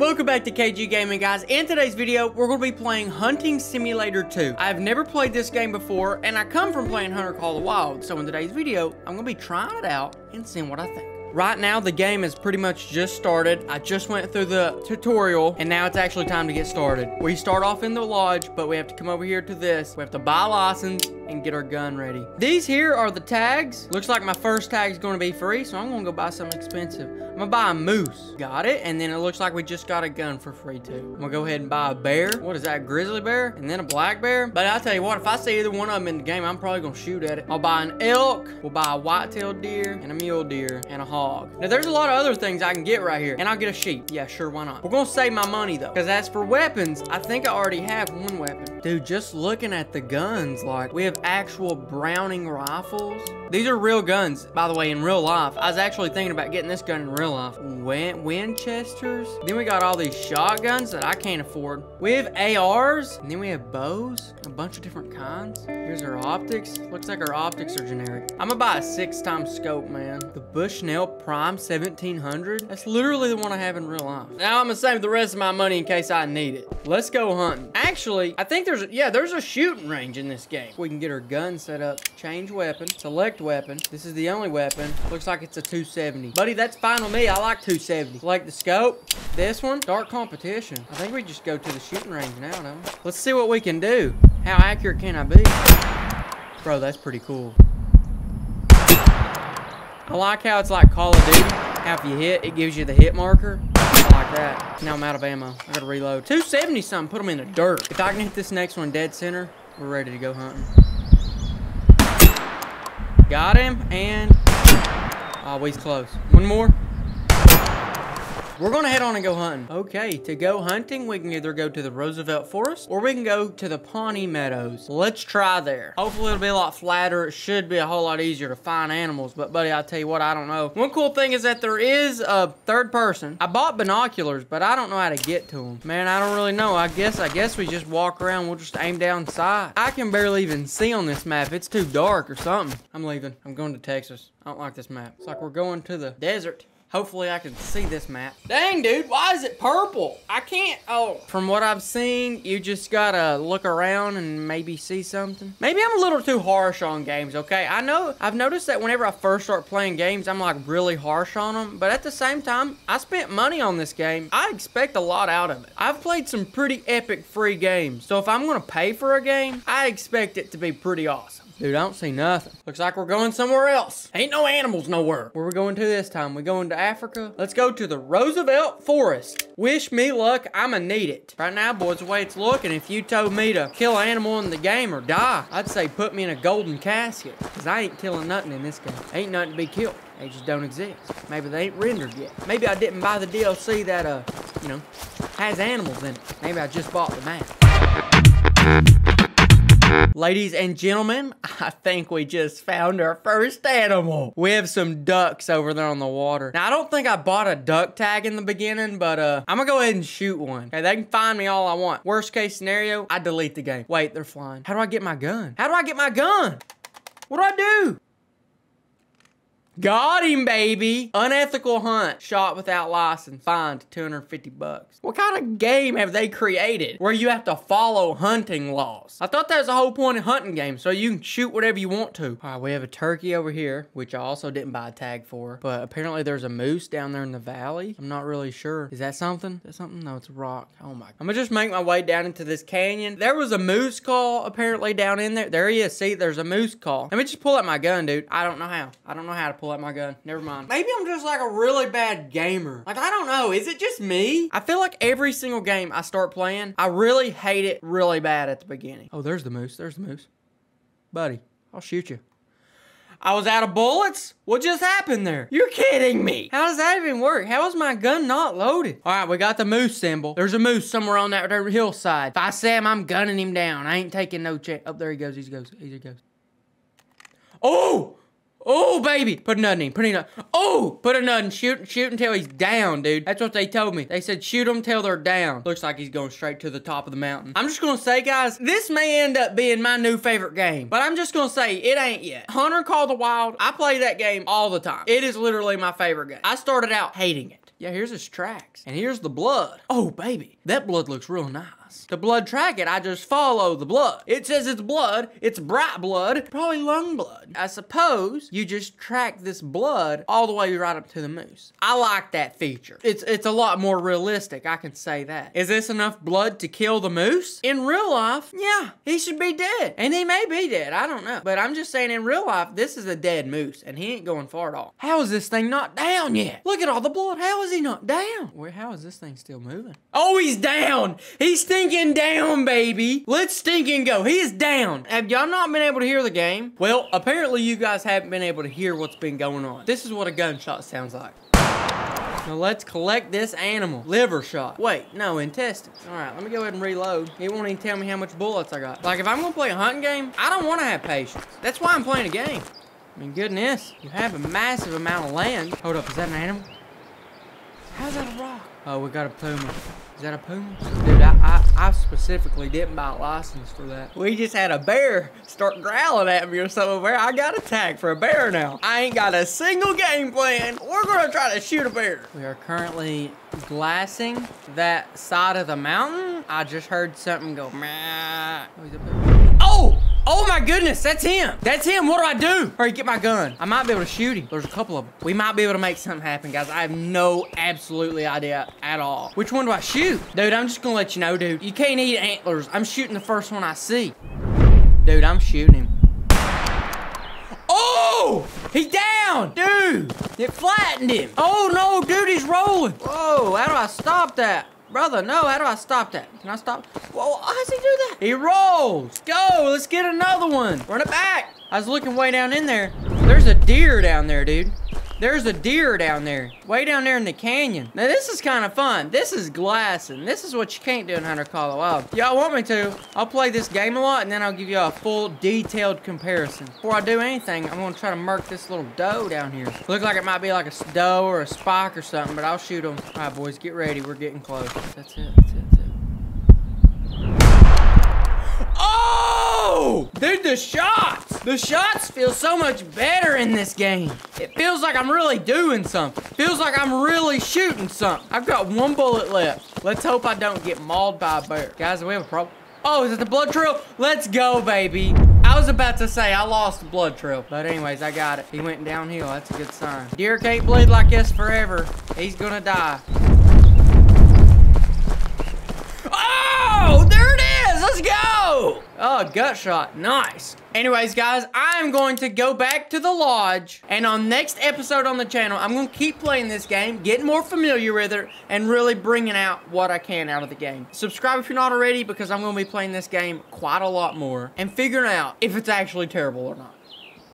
Welcome back to KG Gaming, guys. In today's video, we're going to be playing Hunting Simulator 2. I've never played this game before, and I come from playing Hunter Call of the Wild, so in today's video, I'm going to be trying it out and seeing what I think. Right now, the game has pretty much just started. I just went through the tutorial, and now it's actually time to get started. We start off in the lodge, but we have to come over here to this. We have to buy license and get our gun ready. These here are the tags. Looks like my first tag is going to be free, so I'm going to go buy something expensive. I'm going to buy a moose. Got it. And then it looks like we just got a gun for free, too. I'm going to go ahead and buy a bear. What is that, grizzly bear? And then a black bear. But I'll tell you what, if I see either one of them in the game, I'm probably going to shoot at it. I'll buy an elk. We'll buy a white-tailed deer and a mule deer and a hog Now, there's a lot of other things I can get right here. And I'll get a sheep. Yeah, sure, why not? We're gonna save my money, though. Because as for weapons, I think I already have one weapon. Dude, just looking at the guns, like, we have actual Browning rifles. These are real guns, by the way, in real life. I was actually thinking about getting this gun in real life. Win Winchesters. Then we got all these shotguns that I can't afford. We have ARs, and then we have bows, a bunch of different kinds. Here's our optics. Looks like our optics are generic. I'm gonna buy a six times scope, man. The Bushnell Prime 1700. That's literally the one I have in real life. Now I'm gonna save the rest of my money in case I need it. Let's go hunting. Actually, I think there's, a, yeah, there's a shooting range in this game. We can get our gun set up, change weapon, select weapon. This is the only weapon. Looks like it's a 270. Buddy, that's fine with me. I like 270. Like the scope. This one, dark competition. I think we just go to the shooting range now, don't we? Let's see what we can do. How accurate can I be? Bro, that's pretty cool. I like how it's like Call of Duty. How if you hit, it gives you the hit marker. Now I'm out of ammo. I gotta reload. 270 something, put them in the dirt. If I can hit this next one dead center, we're ready to go hunting. Got him, and... Oh, close. One more. We're gonna head on and go hunting. Okay, to go hunting, we can either go to the Roosevelt Forest or we can go to the Pawnee Meadows. Let's try there. Hopefully it'll be a lot flatter. It should be a whole lot easier to find animals, but buddy, I'll tell you what, I don't know. One cool thing is that there is a third person. I bought binoculars, but I don't know how to get to them. Man, I don't really know. I guess, I guess we just walk around. We'll just aim down sight. I can barely even see on this map. It's too dark or something. I'm leaving. I'm going to Texas. I don't like this map. It's like we're going to the desert. Hopefully I can see this map. Dang, dude, why is it purple? I can't, oh. From what I've seen, you just gotta look around and maybe see something. Maybe I'm a little too harsh on games, okay? I know, I've noticed that whenever I first start playing games, I'm like really harsh on them. But at the same time, I spent money on this game. I expect a lot out of it. I've played some pretty epic free games. So if I'm gonna pay for a game, I expect it to be pretty awesome. Dude, I don't see nothing. Looks like we're going somewhere else. Ain't no animals nowhere. Where we going to this time? We going to Africa? Let's go to the Roosevelt Forest. Wish me luck. I'ma need it. Right now, boys, the way it's looking, if you told me to kill an animal in the game or die, I'd say put me in a golden casket. Because I ain't killing nothing in this game. Ain't nothing to be killed. They just don't exist. Maybe they ain't rendered yet. Maybe I didn't buy the DLC that, uh, you know, has animals in it. Maybe I just bought the map. Ladies and gentlemen, I think we just found our first animal. We have some ducks over there on the water. Now, I don't think I bought a duck tag in the beginning, but uh, I'm gonna go ahead and shoot one. Okay, they can find me all I want. Worst case scenario, I delete the game. Wait, they're flying. How do I get my gun? How do I get my gun? What do I do? Got him, baby. Unethical hunt. Shot without license. Fined 250 bucks. What kind of game have they created where you have to follow hunting laws? I thought that was the whole point of hunting games, so you can shoot whatever you want to. All right, we have a turkey over here, which I also didn't buy a tag for, but apparently there's a moose down there in the valley. I'm not really sure. Is that something? Is that something? No, it's a rock. Oh my. I'm gonna just make my way down into this canyon. There was a moose call apparently down in there. There he is. See, there's a moose call. Let me just pull out my gun, dude. I don't know how. I don't know how to pull out my gun. Never mind. Maybe I'm just like a really bad gamer. Like, I don't know. Is it just me? I feel like every single game I start playing, I really hate it really bad at the beginning. Oh, there's the moose. There's the moose. Buddy, I'll shoot you. I was out of bullets? What just happened there? You're kidding me. How does that even work? How is my gun not loaded? All right, we got the moose symbol. There's a moose somewhere on that hillside. If I see him, I'm gunning him down. I ain't taking no chance. Oh, there he goes. He goes. He goes. Oh! Oh, baby. Put a nut in him. Put a nut. Oh, put a nut and shoot, shoot until he's down, dude. That's what they told me. They said shoot them till they're down. Looks like he's going straight to the top of the mountain. I'm just going to say, guys, this may end up being my new favorite game. But I'm just going to say it ain't yet. Hunter Call the Wild, I play that game all the time. It is literally my favorite game. I started out hating it. Yeah, here's his tracks. And here's the blood. Oh, baby, that blood looks real nice. To blood track it, I just follow the blood. It says it's blood, it's bright blood, probably lung blood. I suppose you just track this blood all the way right up to the moose. I like that feature. It's it's a lot more realistic, I can say that. Is this enough blood to kill the moose? In real life, yeah, he should be dead. And he may be dead, I don't know. But I'm just saying in real life, this is a dead moose and he ain't going far at all. How is this thing not down yet? Look at all the blood. How is he not down? Where, how is this thing still moving? Oh, he's down. He's stinking down, baby. Let's stinking go. He is down. Have y'all not been able to hear the game? Well, apparently you guys haven't been able to hear what's been going on. This is what a gunshot sounds like. Now let's collect this animal. Liver shot. Wait, no, intestines. All right, let me go ahead and reload. It won't even tell me how much bullets I got. Like, if I'm gonna play a hunting game, I don't wanna have patience. That's why I'm playing a game. I mean, goodness, you have a massive amount of land. Hold up, is that an animal? How's that a rock? Oh, we got a puma. Is that a puma? Dude, I, I, I specifically didn't buy a license for that. We just had a bear start growling at me or something. Bear. I got a tag for a bear now. I ain't got a single game plan. We're gonna try to shoot a bear. We are currently glassing that side of the mountain. I just heard something go, Meh. Oh! Oh my goodness, that's him. That's him. What do I do? Hurry, get my gun. I might be able to shoot him. There's a couple of them. We might be able to make something happen, guys. I have no absolutely idea at all. Which one do I shoot? Dude, I'm just gonna let you know, dude. You can't eat antlers. I'm shooting the first one I see. Dude, I'm shooting him. Oh! He's down! Dude! It flattened him. Oh no, dude, he's rolling. Whoa, how do I stop that? Brother, no, how do I stop that? Can I stop? Whoa, how does he do that? He rolls. Go, let's get another one. Run it back. I was looking way down in there. There's a deer down there, dude. There's a deer down there, way down there in the canyon. Now, this is kind of fun. This is glassing. This is what you can't do in Hunter Call of Wild. Y'all want me to, I'll play this game a lot, and then I'll give you a full, detailed comparison. Before I do anything, I'm to try to mark this little doe down here. Look like it might be like a doe or a spike or something, but I'll shoot them. All right, boys, get ready. We're getting close. That's it. That's it. That's it. Oh! Dude, the shots! The shots feel so much better in this game. It feels like I'm really doing something. Feels like I'm really shooting something. I've got one bullet left. Let's hope I don't get mauled by a bear. Guys, we have a problem. Oh, is it the blood trail? Let's go, baby. I was about to say I lost the blood trail. But anyways, I got it. He went downhill. That's a good sign. Deer can't bleed like this forever. He's gonna die. Oh, there it is. Let's go. Oh, gut shot. Nice. Anyways, guys, I'm going to go back to the lodge. And on next episode on the channel, I'm going to keep playing this game, getting more familiar with it, and really bringing out what I can out of the game. Subscribe if you're not already, because I'm going to be playing this game quite a lot more and figuring out if it's actually terrible or not.